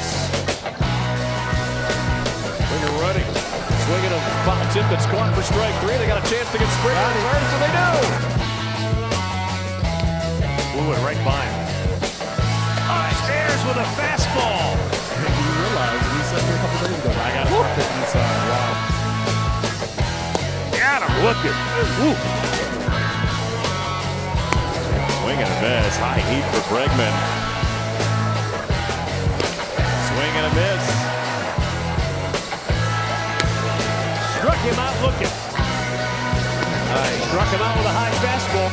miss. Winger running. Swinging a foul tip that's caught for strike three. They got a chance to get Springer on third, so they do. Blew it right by him. Upstairs with a fastball. You realize he said here a couple days ago, I got to start pitching inside. Wow. Got him looking. Ooh. Swing and a miss. High heat for Bregman. And a miss. Struck him out looking. Uh, nice. Struck him out with a high fastball.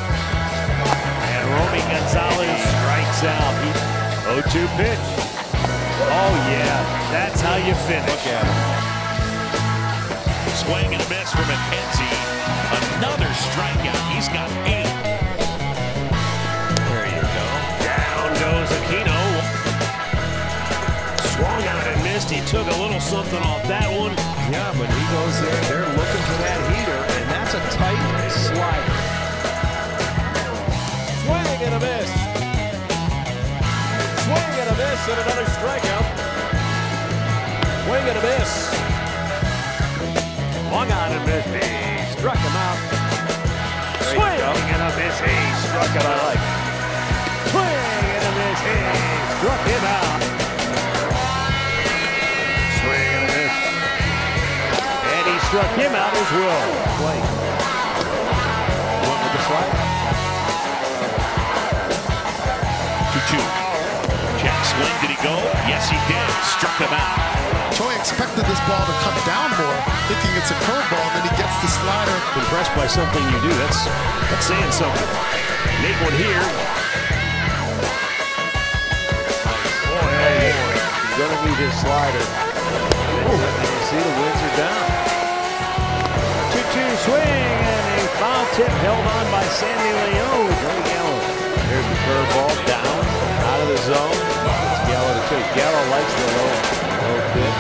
And Romy Gonzalez strikes out. He 0-2 pitch. Oh yeah, that's how you finish. Look at him. Swing and a miss for McKenzie. Another took a little something off that one. Yeah, but he goes there. They're looking for that heater, and that's a tight slider. Swing and a miss. Swing and a miss and another strikeout. Swing and a miss. Swung on and miss. He struck him out. Swing and a miss. He struck him out. He struck him out as well. Play. Went with the slider. 2-2. Jack swing. Did he go? Yes, he did. Struck him out. Choi expected this ball to come down more, thinking it's a curveball, and then he gets the slider. Impressed by something you do. That's that's saying something. Make one here. Boy, hey, He's going to need his slider. On by Sandy Leone. Joey Gallo. Here's the curveball down, out of the zone. It's Gallo to take. Gallo likes the low, low pitch.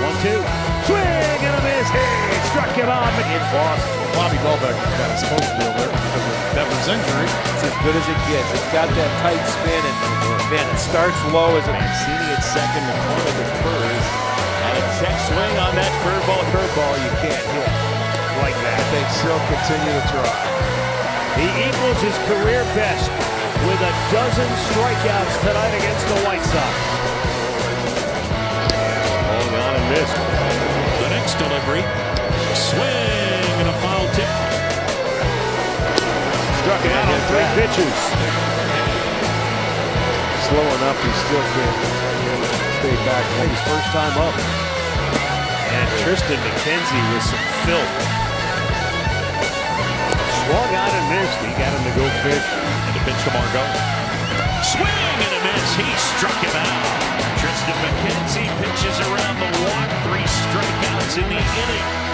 One, two. Swing and a miss. Hey, struck him out. In Boston, Bobby Goldberg got his post deal there because of Devlin's injury. it's as good as it gets. It's got that tight spin, and man, it starts low as a Mancini at second, McCormick at first. And a check swing on that curveball. curveball you can't hit. like that. I think still continue to try. He equals his career best with a dozen strikeouts tonight against the White Sox. Holding on and missed. The next delivery, swing and a foul tip. Struck out on three pitches. Slow enough, he still can't stay back. His first time up. And Triston McKenzie with some filth. Swung out and missed. He got him to go fish. And the pitch to Margot. Oh. Swing and a miss. He struck him out. Triston McKenzie pitches around the walk. Three strikeouts in the inning.